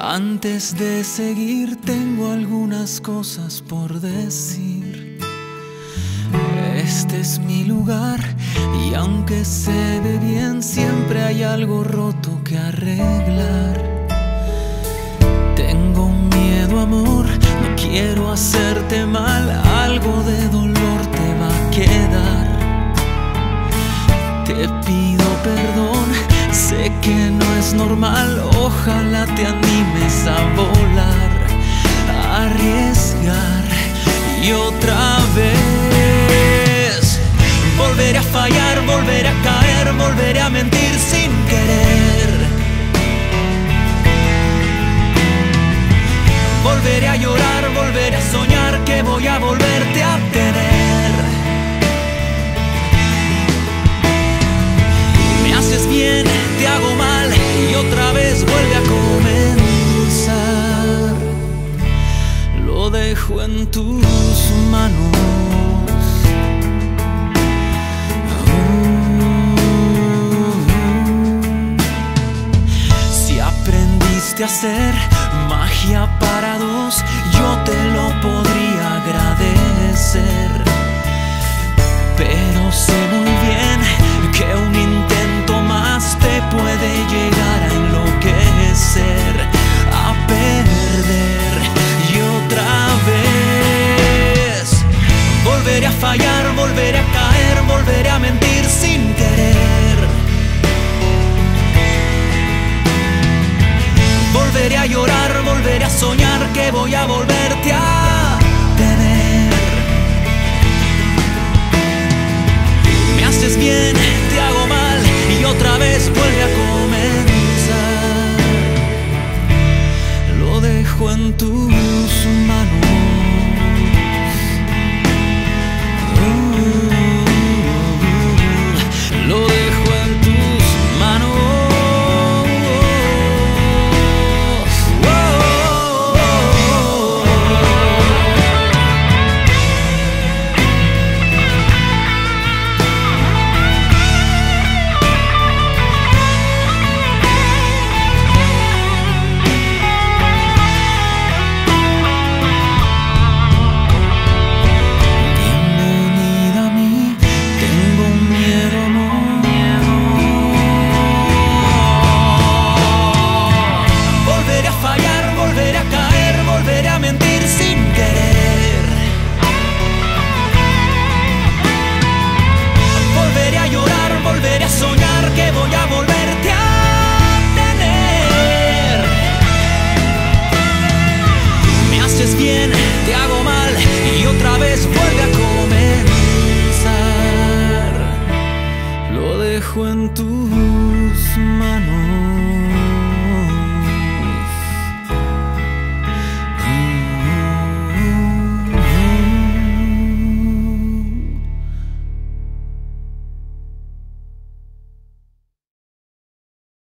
Antes de seguir tengo algunas cosas por decir. Este es mi lugar y aunque se ve bien siempre hay algo roto que arreglar. Tengo miedo amor, no quiero hacerte mal, algo de dolor te va a quedar. Te pido perdón, sé que no es normal, ojalá te animes a volar, a arriesgar y otra vez. Volveré a fallar, volveré a caer, volveré a mentir sin querer. En tus manos. Si aprendiste a hacer magia para dos, yo volveré a caer, volveré a mentir sin querer. Volveré a llorar, volveré a soñar que voy a volverte a tener. Me haces bien, te hago mal y otra vez vuelve a comenzar. Lo dejo en tus manos.